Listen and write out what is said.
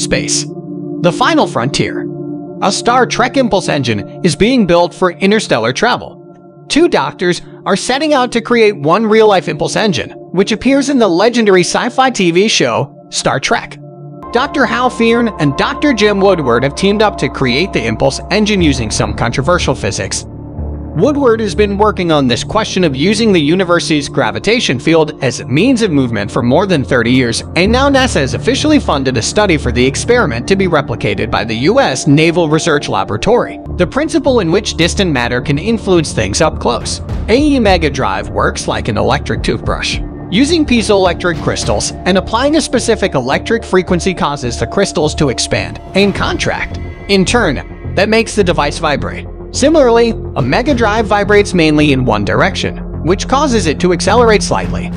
space. The final frontier. A Star Trek impulse engine is being built for interstellar travel. Two doctors are setting out to create one real-life impulse engine, which appears in the legendary sci-fi TV show Star Trek. Dr. Hal Fearn and Dr. Jim Woodward have teamed up to create the impulse engine using some controversial physics. Woodward has been working on this question of using the university's gravitation field as a means of movement for more than 30 years, and now NASA has officially funded a study for the experiment to be replicated by the U.S. Naval Research Laboratory. The principle in which distant matter can influence things up close. AE Mega Drive works like an electric toothbrush. Using piezoelectric crystals and applying a specific electric frequency causes the crystals to expand and contract. In turn, that makes the device vibrate. Similarly, a Mega Drive vibrates mainly in one direction, which causes it to accelerate slightly.